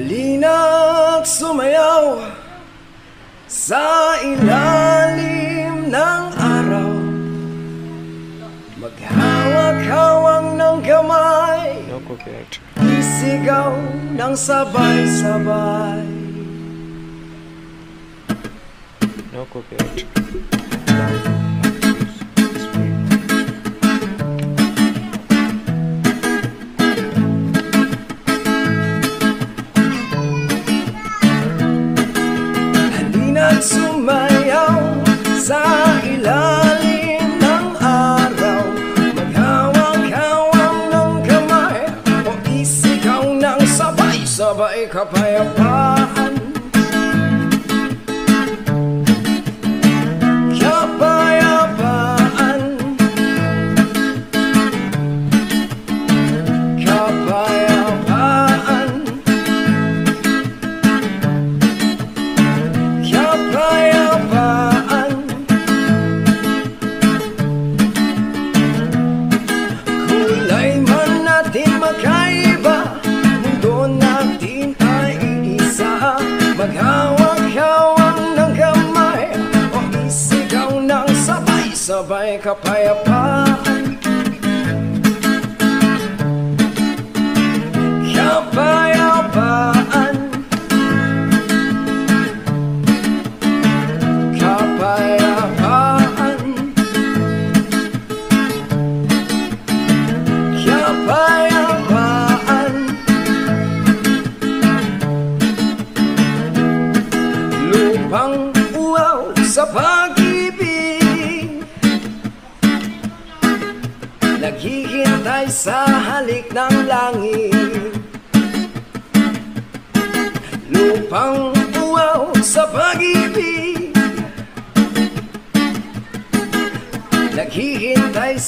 Halina't sumayaw sa ilalim ng araw Maghawak-hawak ng kamay. Isigaw ng sabay-sabay No copyright. Sumayaw sa ilalim ng araw. Maghawak-hawak ng kamay O isigaw ng sabay-sabay kapayapaan sabay-sabay kapayapaan Kapayapaan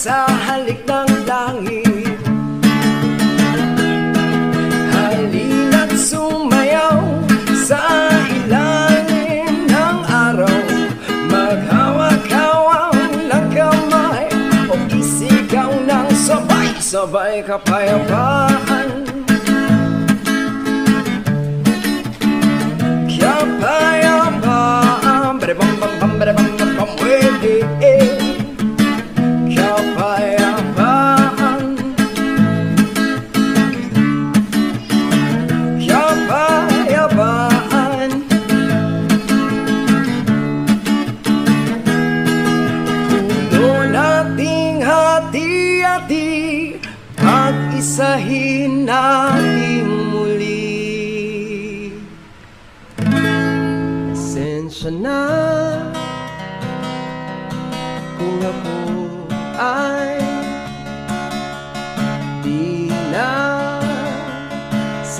sa halik ng langit. Halina't sumayaw sa ilalim ng araw. Maghawak-hawak ng kamay O isigaw ng sabay-sabay kapayapaan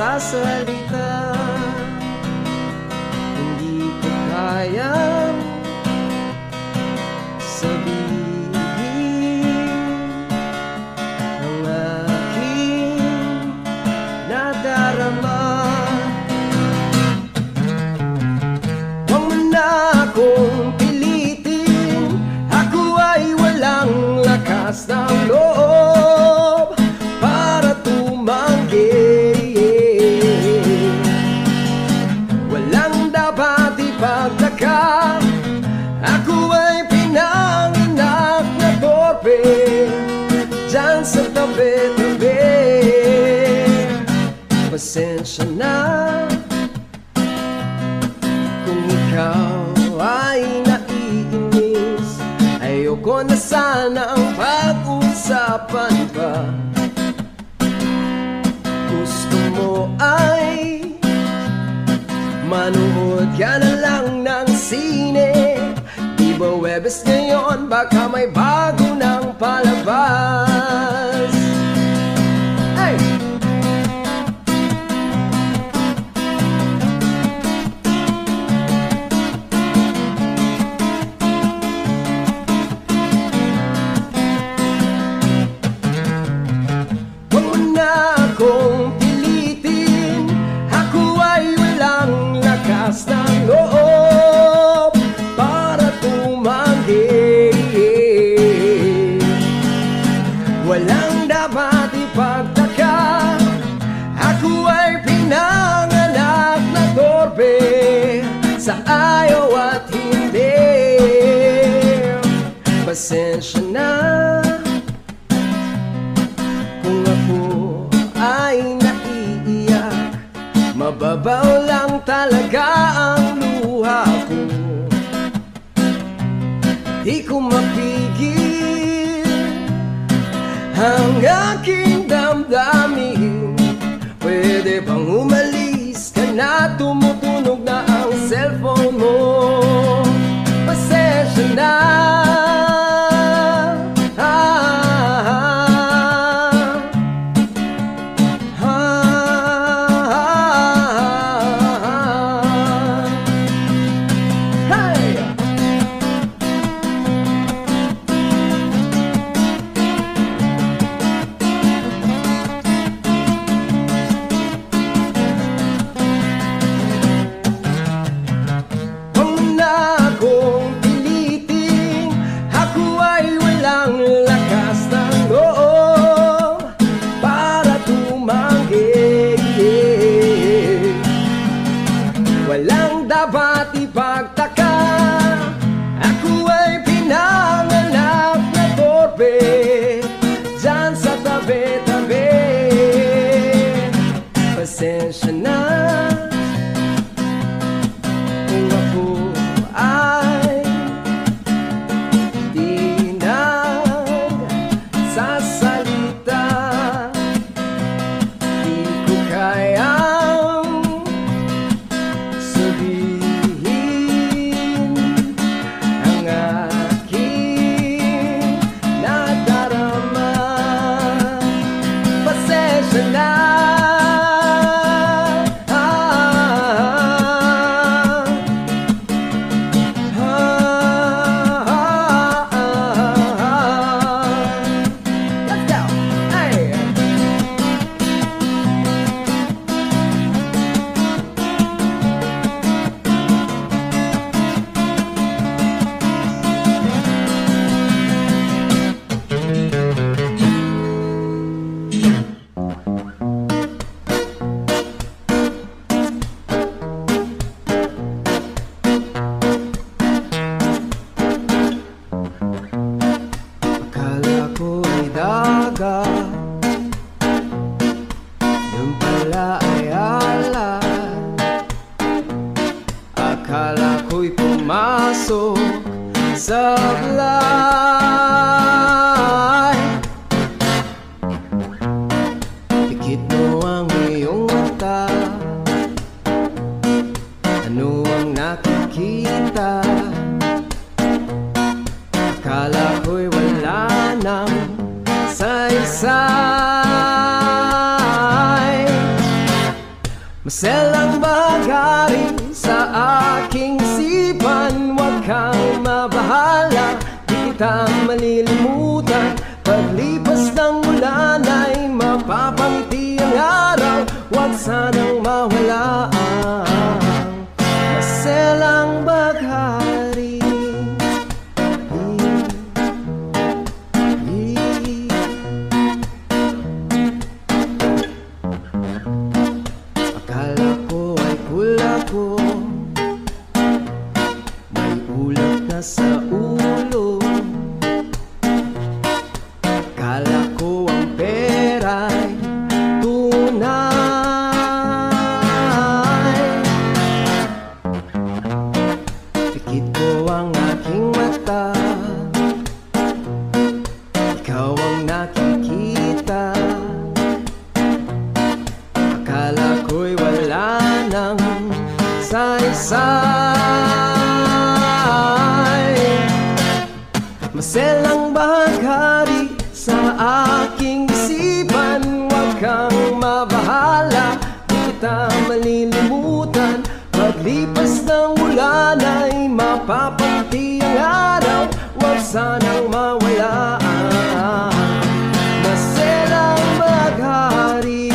sasalita Hindi ko kayang sana ang pag-usapan pa Gusto mo ay Manood ka na lang ng sine. Di ba Webes ngayon baka may bago ng palabas ang aking damdamin Pwede bang umalis ka na tumulong Selang bahagari sa aking sipan Huwag kang mabahala. Di kita malilimutan lakas ng ulan ay mapapati ang araw. Huwag sanang mawala Maselang maghari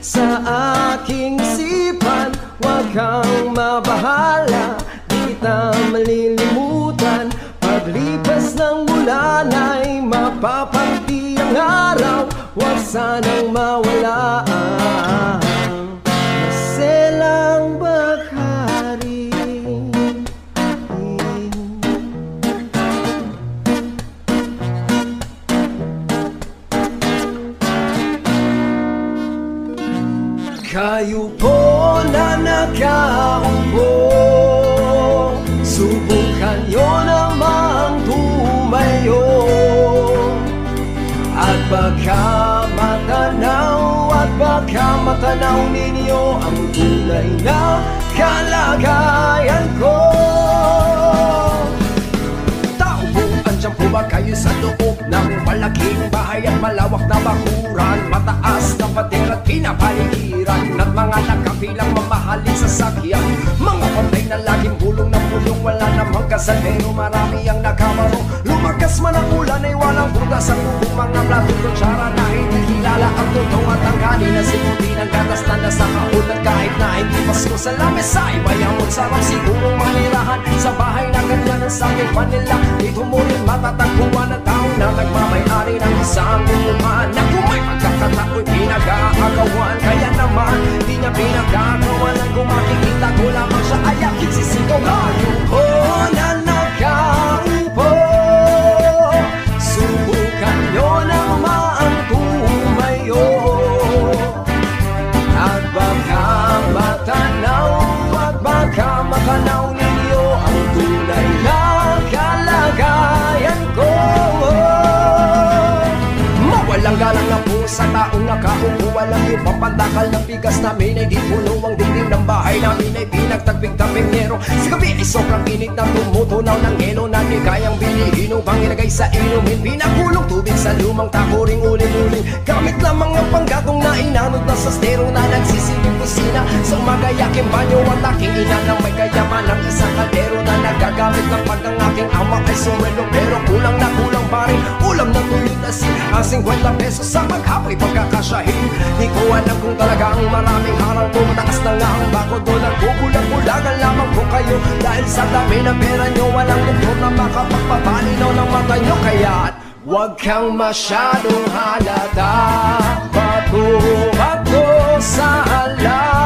sa aking isipan. Huwag kang mabahala, di na malilimutan. Paglipas ng ulan ay mapapati ang araw. Huwag sanang mawala Kayo po na nakaupo Subukan nyo namang tumayo. At baka matanaw At baka matanaw ninyo Ang tunay na kalagayan ko. Tao po, andyan po ba kayo sa loob ng malaking bahay at malawak na bakuran. Mataas na pader at pinapaligiran. At mga nakapilang mamahalin sa sakyan. Mga patay na laging bulong ng bulong. Wala namang kasalero, marami ang nakabaro. Lumakas man ang ulan ay walang butas Ang bubong mga plato kutsara na hindi kilala Ang totoo at ang kanin na sinuti ng gatas na nasa kahon At kahit na hindi Pasko sa lamesa ay bayamot sarap siguro manirahan. Sa bahay na ganyan ang saging Manila Dito mo rin matatagpuan ang tao nakaupo Walang ibang pandakal ng bigas namin Ay di puno ang dingding ng bahay namin Ay pinagtagping-taping nero Sa gabi ay sobrang init na tumutunaw ng elo Na di kayang bilihin upang ilagay sa inumin. Pinakulong tubig sa lumang takuring ulin-ulin Gamit lamang ang panggatong na inanod na sa stero Na nagsisilong kusina. Sa magayaking banyo at aking ina Na may kayaman ng isang kaldero Na nagagamit ng pag ng aking ama ay sumwelo Pero kulang na kulang pa rin. Ulam na tulad na sin Ang 50 pesos sa maghapoy pagkakasyahin. Di ko alam kung talagang maraming harang ko Mataas na nga ang bako doon Ang kukulang-kulagan lamang ko kayo Dahil sa dami ng pera nyo Walang doktor na makapagpapalinaw ng mata nyo. Kaya't Huwag kang masyadong halata. Bato-bato sa langit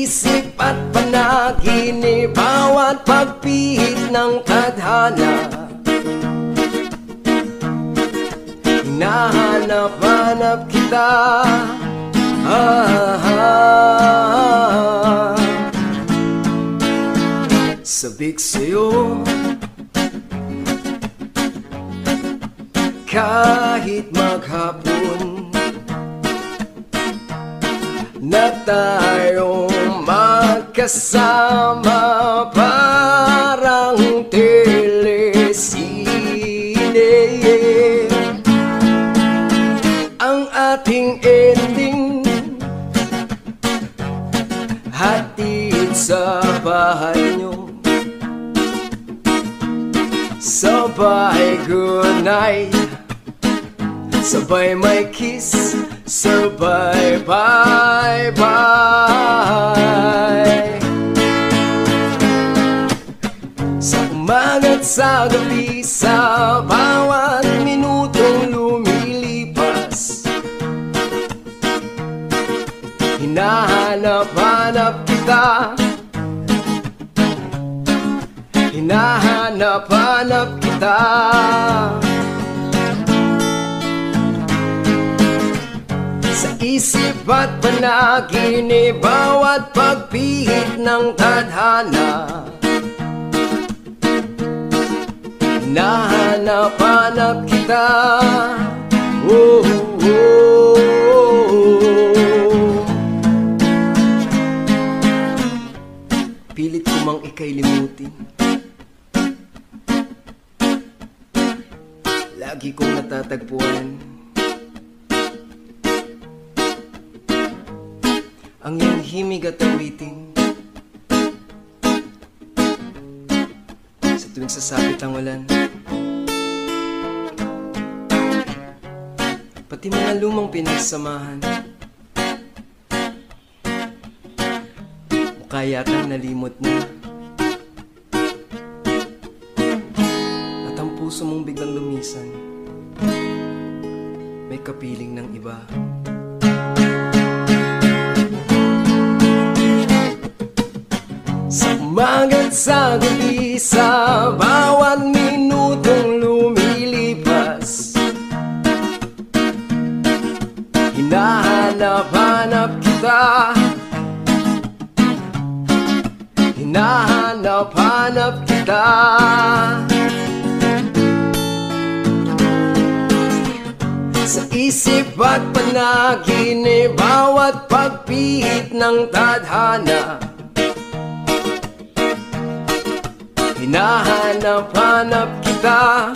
isip at panaginip Bawat pagpihit ng tadhana Hinahanap-hanap kita ah, ah. Sabik sa'yo Kahit maghapon Na tayong magkasama Parang telesine. Ang ating ending Hatid sa bahay nyo. Sabay good night Sabay may kiss Sabay bye bye Sa umaga't sa gabi Sa bawat minutong lumilipas. Hinahanap-hanap kita. Hinahanap-hanap kita isip at panaginip Bawat pagpihit ng tadhana. Hinahanap-hanap kita. Oh, oh, oh. Pilit ko mang ikay limutin Lagi kong natatagpuan Ang iyong himig at awitin. Sa tuwing sasabit ang ulan. Pati mga lumang pinagsamahan. Mukha yatang nalimot mo At ang puso mong biglang lumisan. May kapiling ng iba umaga't sa gabi Sa bawat minutong lumilipas. Hinahanap-hanap kita. Hinahanap-hanap kita. Sa isip at panaginip Bawat pagpihit ng tadhana Hinahanap-hanap kita.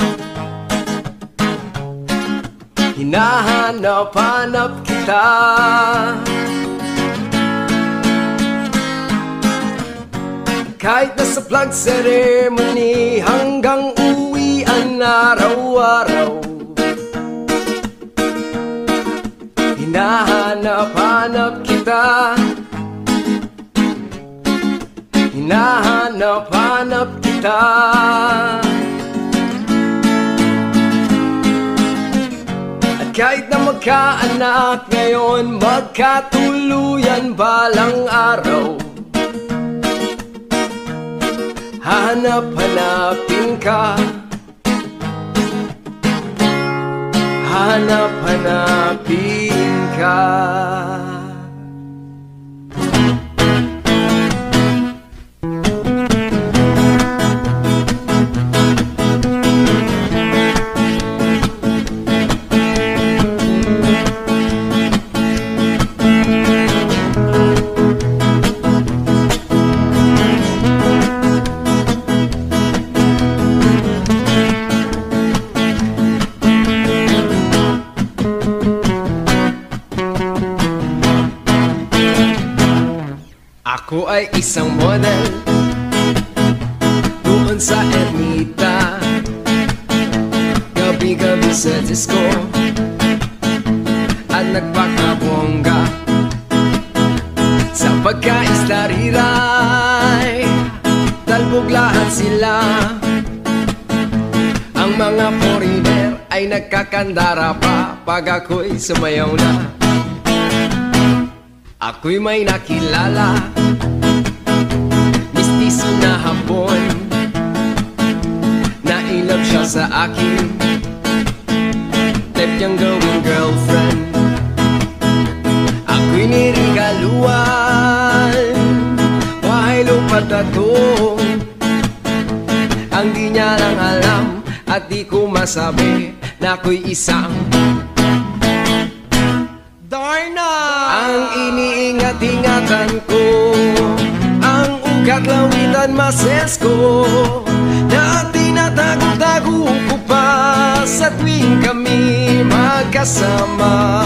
Hinahanap-hanap kita. Kahit nasa flag ceremony Hanggang uwian araw-araw. Hinahanap-hanap kita. Hinahanap-hanap kita At kahit na magkaanak ngayon Magkatuluyan balang araw. Hanap-hanapin ka. Hanap-hanapin ka Ako ay isang model Doon sa ermita. Gabi-gabi sa disco At nagpakabongga Sa pagkaisla riray. Talbog lahat sila. Ang mga foreigner ay nagkakandara pa Pag ako'y sumayaw na. Ako'y may nakilala na hapon. Nailap siya sa akin. Type niyang gawing girlfriend. Ako'y nirigaluan Bahay lupat ako Ang di niya lang alam At di ko masabi Na ako'y isang Darna! Ang iniingat-ingatan ko Ang ugat lawitan mases ko Na tinatago-tago ko pa. Sa tuwing kami magkasama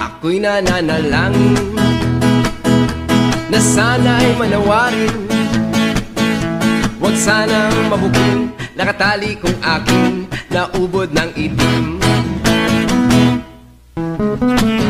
Ako'y nananalangin Na sana'y manawarin. Huwag sanang mabuking Nakatali kong aking Naubod ng itim. Ang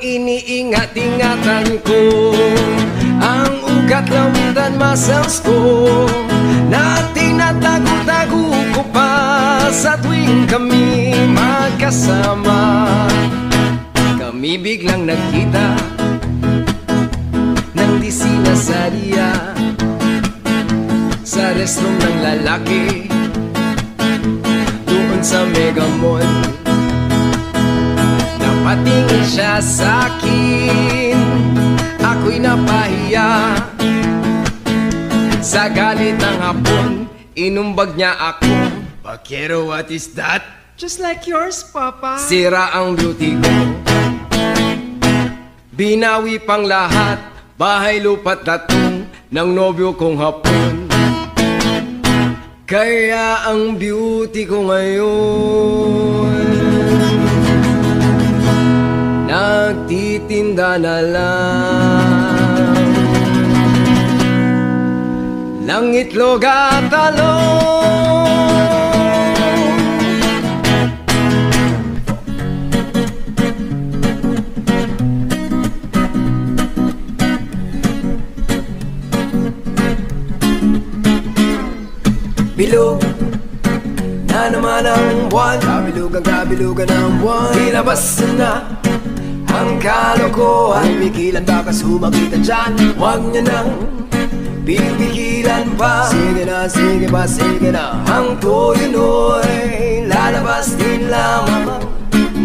iniingat-ingatan ko Ang ugat lawitan masals ko Na tinatago-tago ko pa Sa tuwing kami magkasama. Kami biglang nagkita Nang di sinasadya Sa restroom ng lalaki Doon sa Mega Mall Napatingin siya sa akin. Ako'y napahiya. Sa galit ng hapon Inumbag niya ako. Bakero, what is that? Just like yours, Papa. Sira ang beauty ko. Binawi pang lahat Bahay lupa't tatong Ng nobyo kong hapon. Kaya ang beauty ko ngayon Nagtitinda na lang. Ng itlog at talong Bilog na naman ang buwan. Kabilugan, kabilugan ang buwan. Ilabas na ang kalokohan Pigilan baka sumakita dyan. Huwag niya nang pipigilan pa. Sige na, sige pa, sige na. Ang tuyo no'y lalabas din lamang.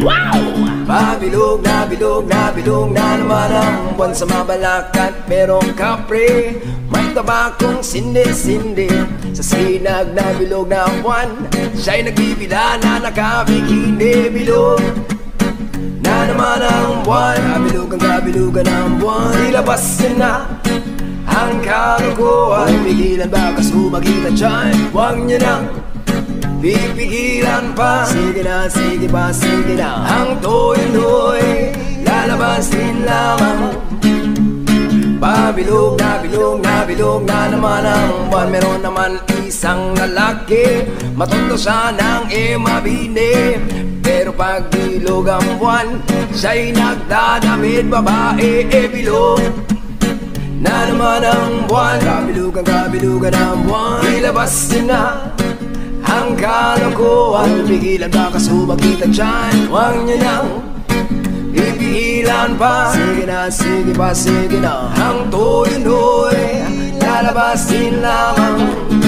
Wow! Pabilog na bilog na bilog na naman ang buwan sa mabalakat Merong kapre, may tabakong sindi-sindi. Sa sinag na bilog na buwan Siya'y nagbibila na nakabikini Bilog naman ang buwan. Kabilugan, kabilugan ang buwan. Ilabas na ang kalokohan Pigilan baka sumagitan dyan? Huwag niya nang pipigilan pa. Sige na, sige pa, sige na. Ang toy-noy lalabas din lamang. Pabilog na bilog na naman ang buwan. Meron naman isang lalaki. Matondo siya ng emabine Pero pag bilog ang buwan Siya'y nagdadamit babae e bilog na naman ang buwan Kabilugan, kabilugan ang buwan. Ilabas din na ang kalokohan. Pigilan baka sumagitan dyan. Huwag niyo nang Ipigilan pa. Sige na, sige pa, sige na. Ang tuloy-noy Lalabas din lamang!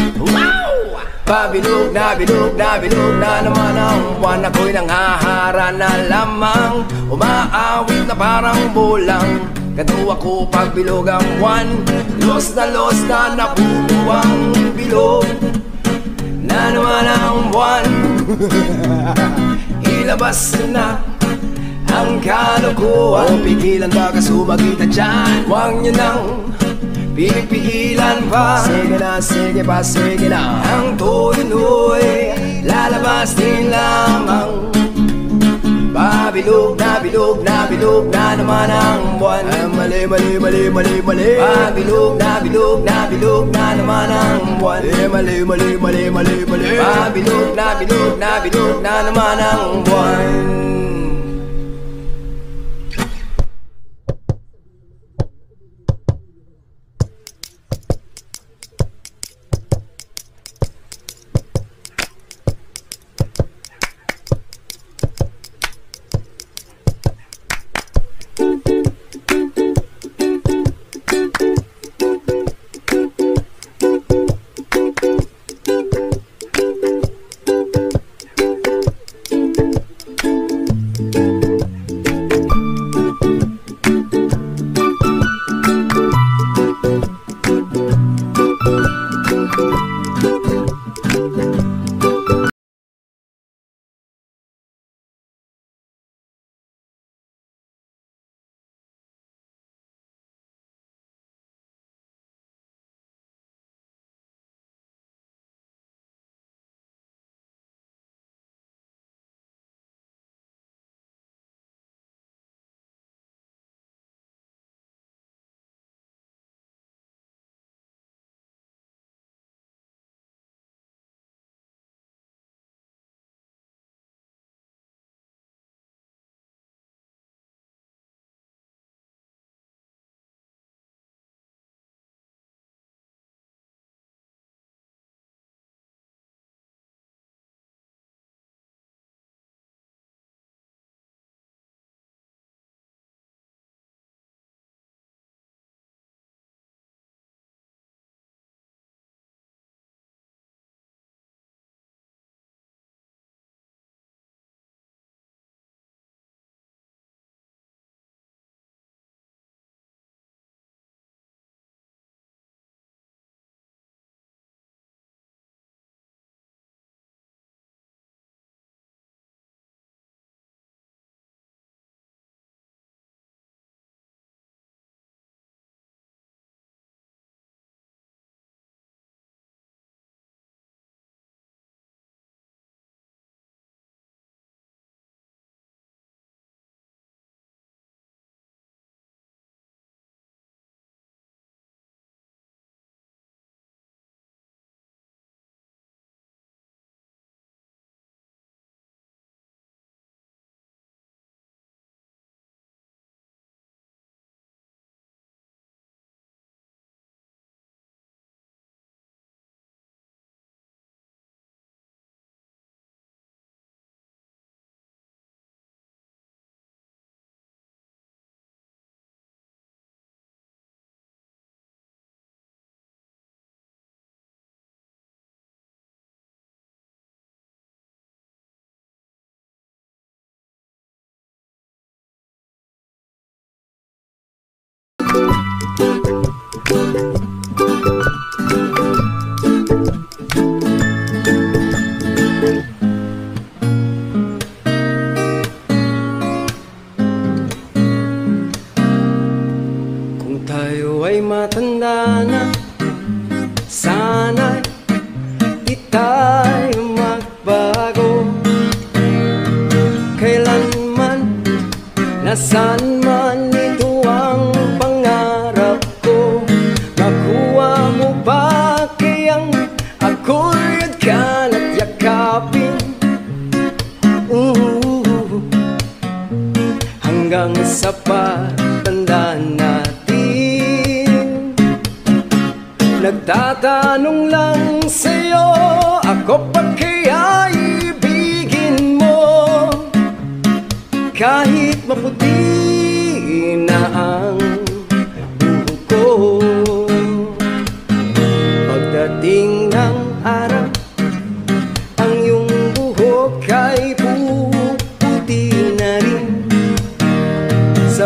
Pabilog na bilog na bilog na naman ang buwan Ako'y nanghahara na lamang. Umaawit na parang bulang. Ganto ako pag bilog ang buwan. Los na los na napuno ang bilog Na naman ang buwan. Ilabas na ang kalokohan Pigilan baka sumagitan dyan. Huwag niyo nang pipigilan pa Sige na, sige pa, sige na. Ang tuloy-noy lalabas din lamang. Pabilog na bilog na bilog na naman ang buwan. Ay, Mali, mali, mali, mali, mali. Pabilog na bilog na bilog na naman ang buwan. Eh, mali, mali, mali, mali, mali. Pabilog na bilog na bilog na naman ang buwan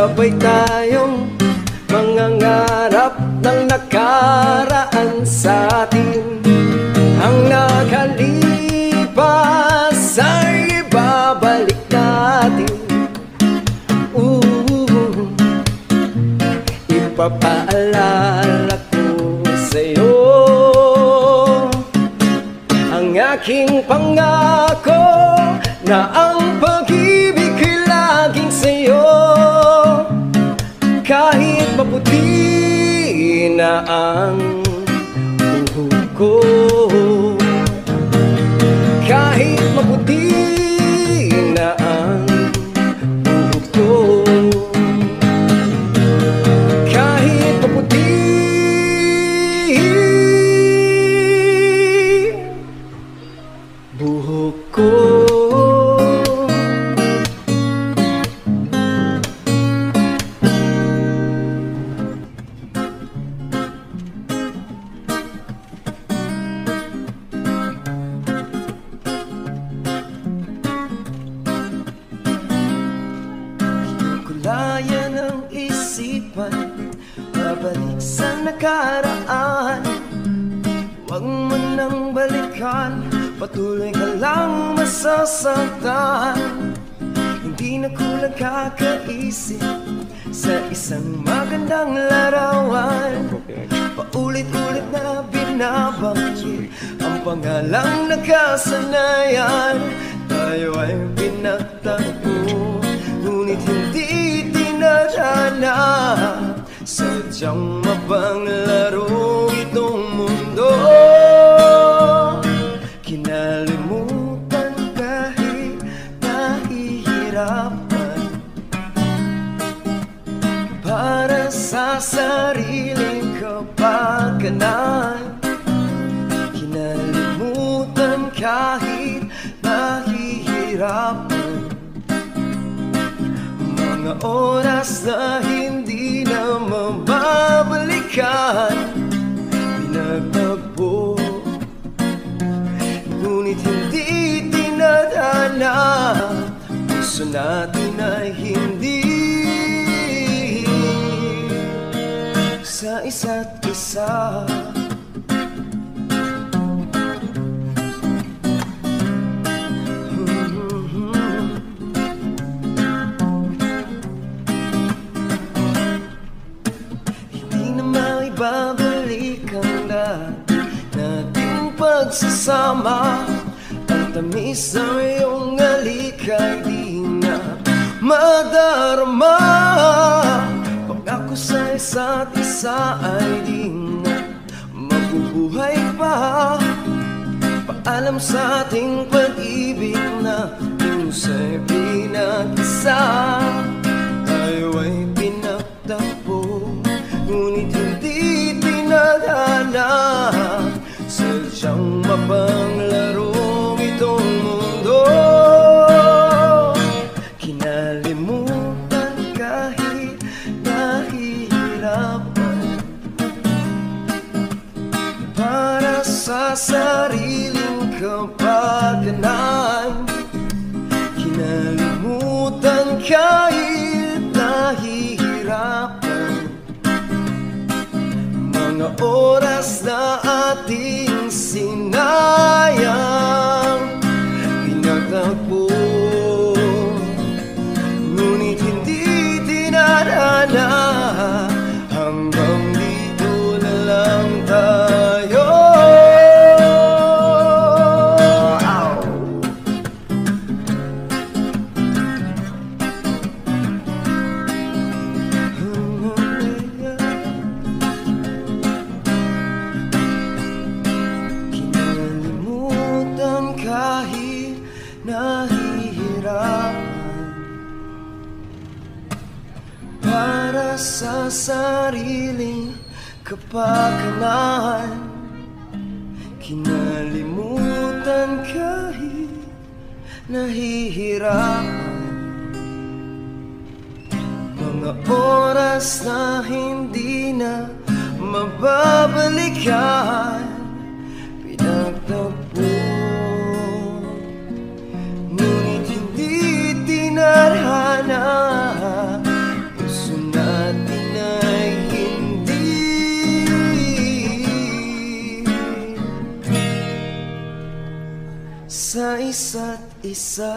Sabay tayong mangangarap ng nakaraan sa atin. Ang nakalipas ay ibabalik natin. Ooh, Ipapaalala ko sa'yo Ang aking pangako na ang pag-ibig na ang buhok ko lang masasaktan Hindi na kulang kakaisip Sa isang magandang larawan. Paulit-ulit na binabanggit Ang pangalang nakasanayan. Tayo ay pinagtagpo Ngunit hindi tinadhana. Sadyang mapanglaro sariling kapakanan Kinalimutan kahit nahihirapan Mga oras na hindi na mababalikan Pinagtagpo. Ngunit hindi tinadhana. Puso natin ay hindi Sa isa't isa maibabalik ang dati nating pagsasama. Ang tamis ng iyong alikay di na madarama Pangako sa isa't isa ay di na mabubuhay pa. Paalam sa ating pag-ibig na Kusa'y pinag-isa ating sinayang kapakanan Kinalimutan kahit nahihirapan. Mga oras na hindi na mababalikan Sa isa't isa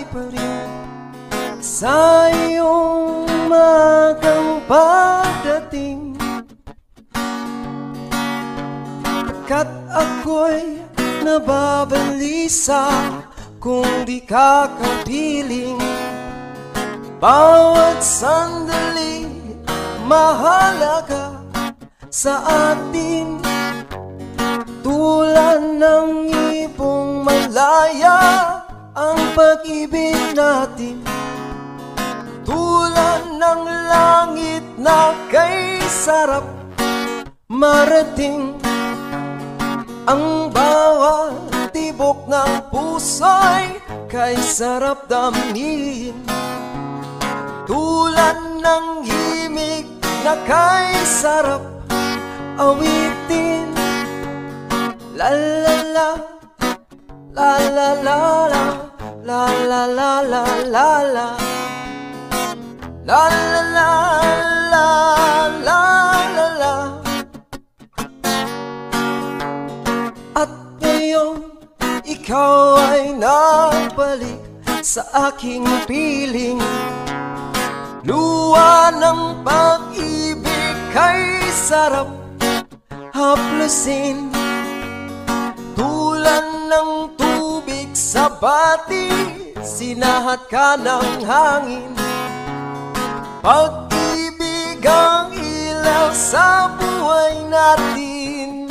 naghihintay pa rin Sa iyong magang pagdating Pagkat ako'y nababalisa Kung di ka kapiling Bawat sandali mahalaga sa atin. Tulad ng ibong malaya pag-ibig natin Tulad ng langit na kay sarap marating Ang bawat tibok ng puso'y kay sarap damhin Tulad ng himig na kay sarap awitin. La la la La la la la La la la la la la. La la la la la la la. At ngayon ikaw ay nabalik sa aking piling. Luwa ng pag-ibig kay sarap haplusin. Tubig sa bati Sinahat ka ng hangin. Pag-ibig ang ilaw sa buhay natin.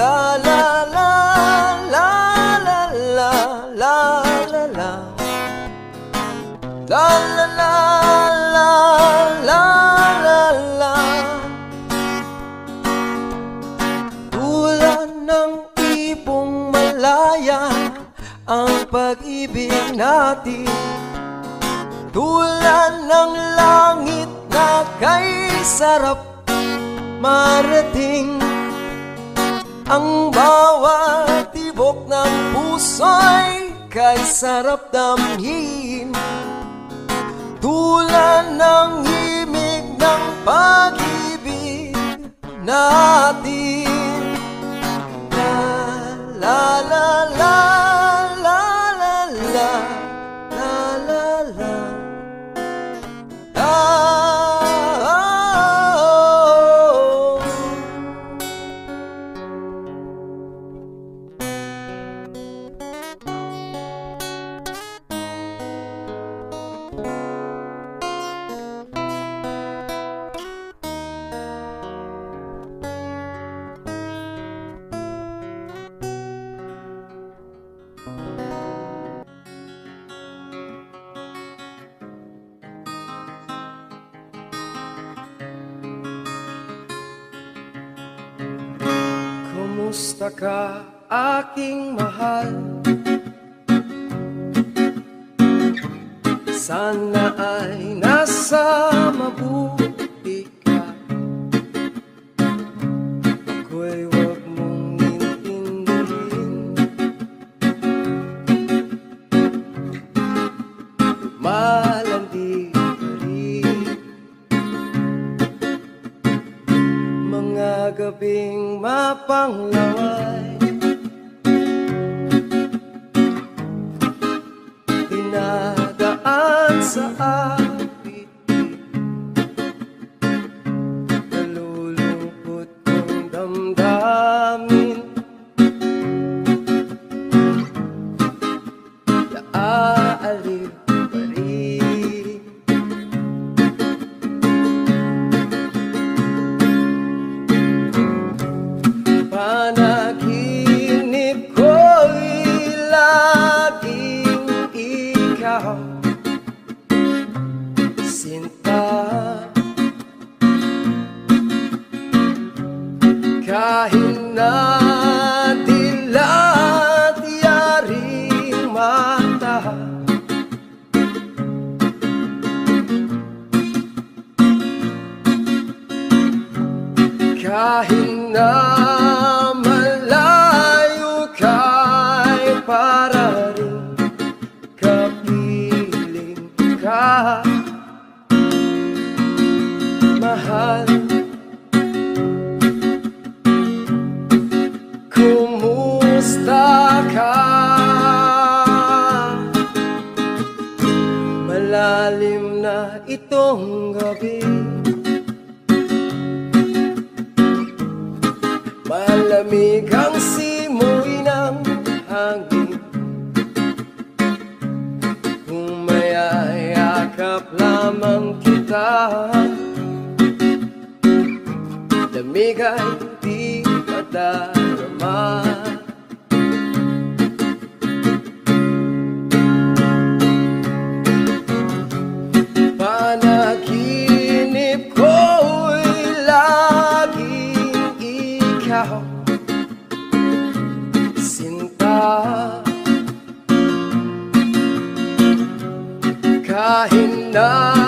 La la la la la la la La la. La la la ibong malaya Ang pag-ibig natin Tulad ng langit na kay sarap marating Ang bawat tibok ng puso'y kay sarap damhin tulad ng himig ng pag-ibig natin la la la Kumusta ka aking mahal? Sana ay nasa mabuti ka Ako'y huwag mong intindihin Malandi gabing mapanglaway. Malamig ang simoy ng hangin. Humayayakap lamang kita. Lamig ay di madarama enough.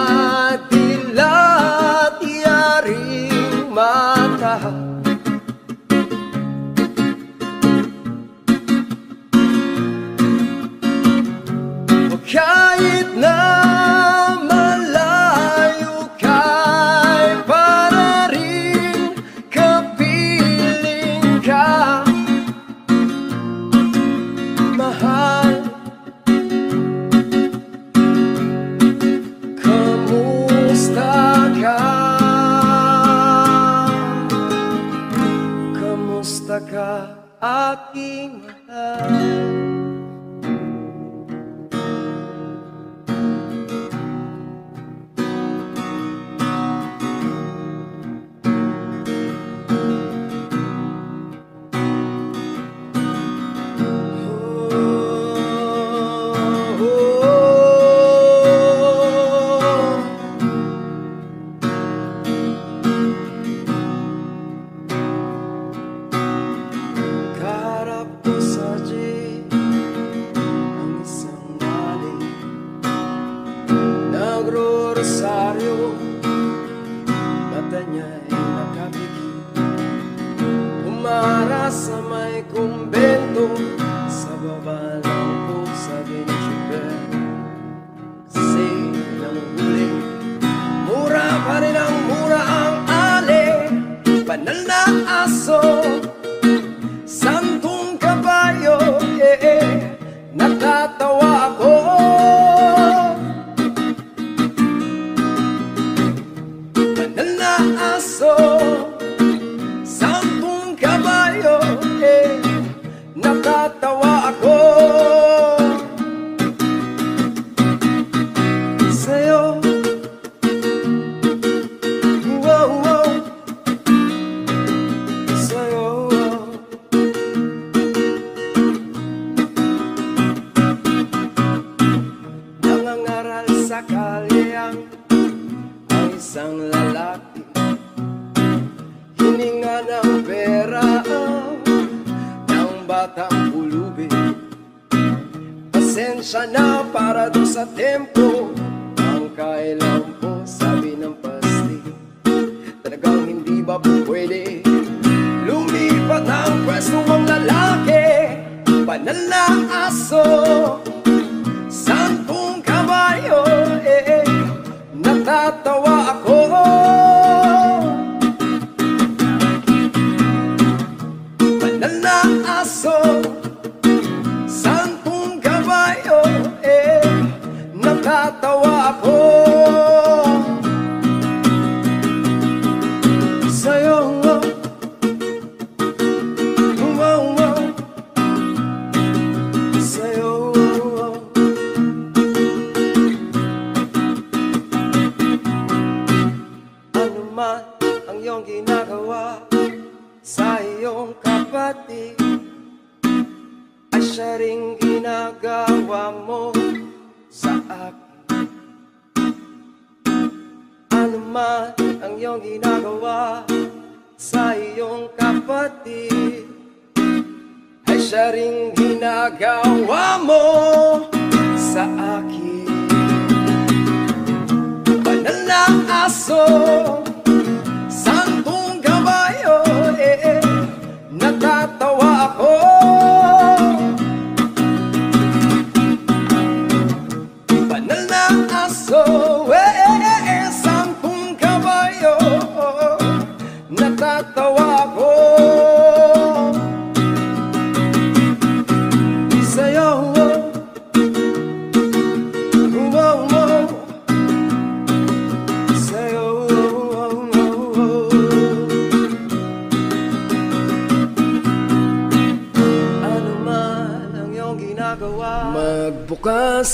And now I saw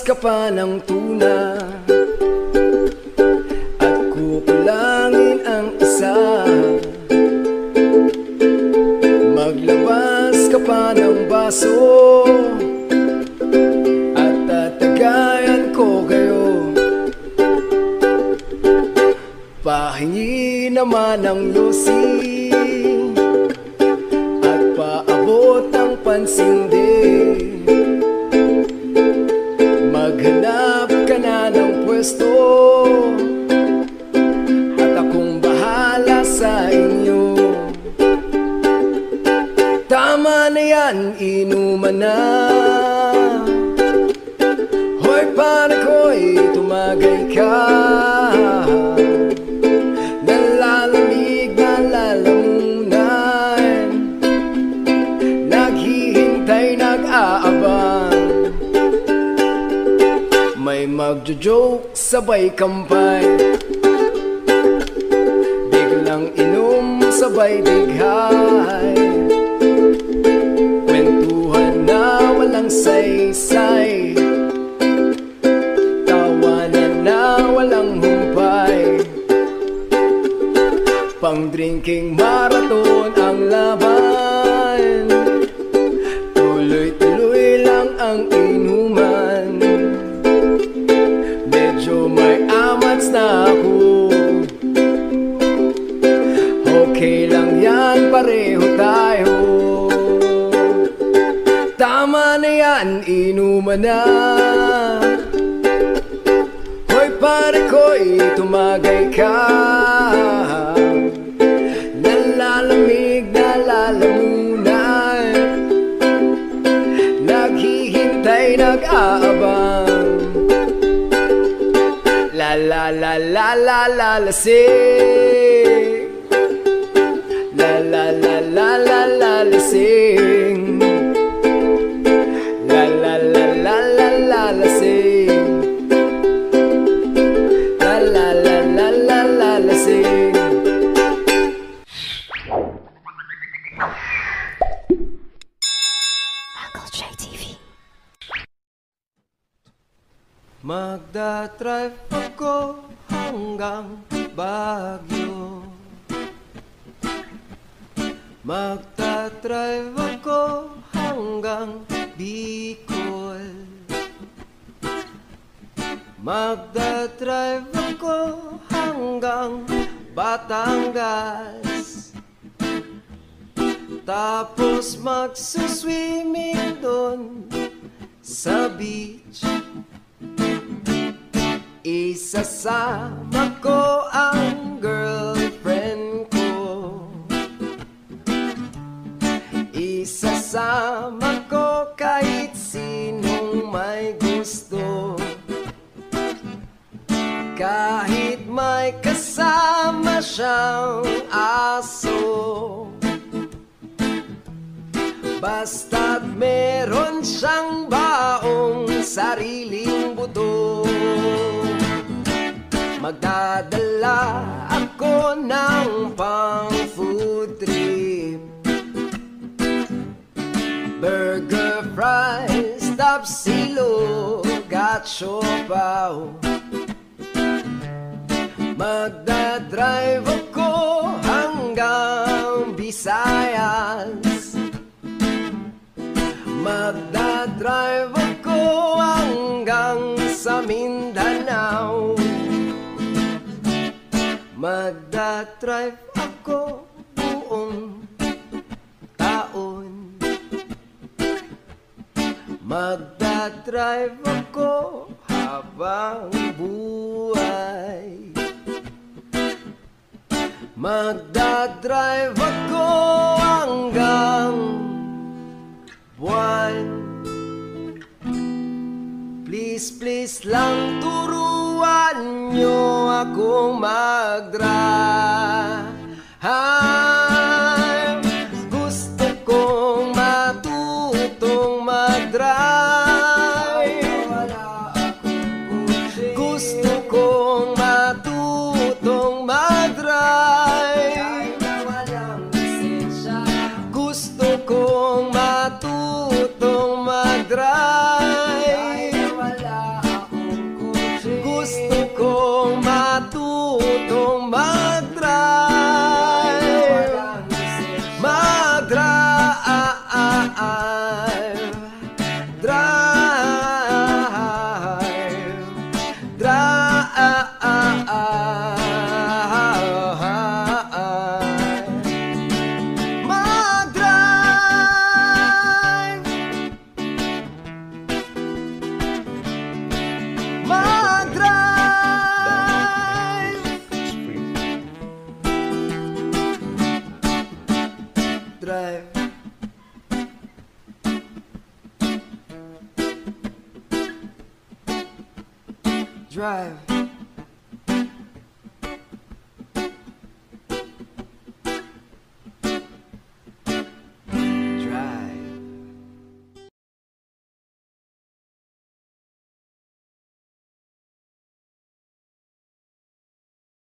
ka pa ng tuna. Tapos magsiswimming doon sa beach. Isasama ko ang girlfriend ko. Isasama ko kahit sinong may gusto. Kahit may kasama siyang asa Basta't meron siyang baong sariling buto. Magdadala ako ng pang food trip. Burger, fries, tapsilo, gacho, pao. Magdadrive ako hanggang Visayas Magdadrive ako hanggang sa Mindanao. Magdadrive ako buong taon. Magdadrive ako habang buhay. Magdadrive ako hanggang buwan. Please, please lang turuan nyo akong mag-drive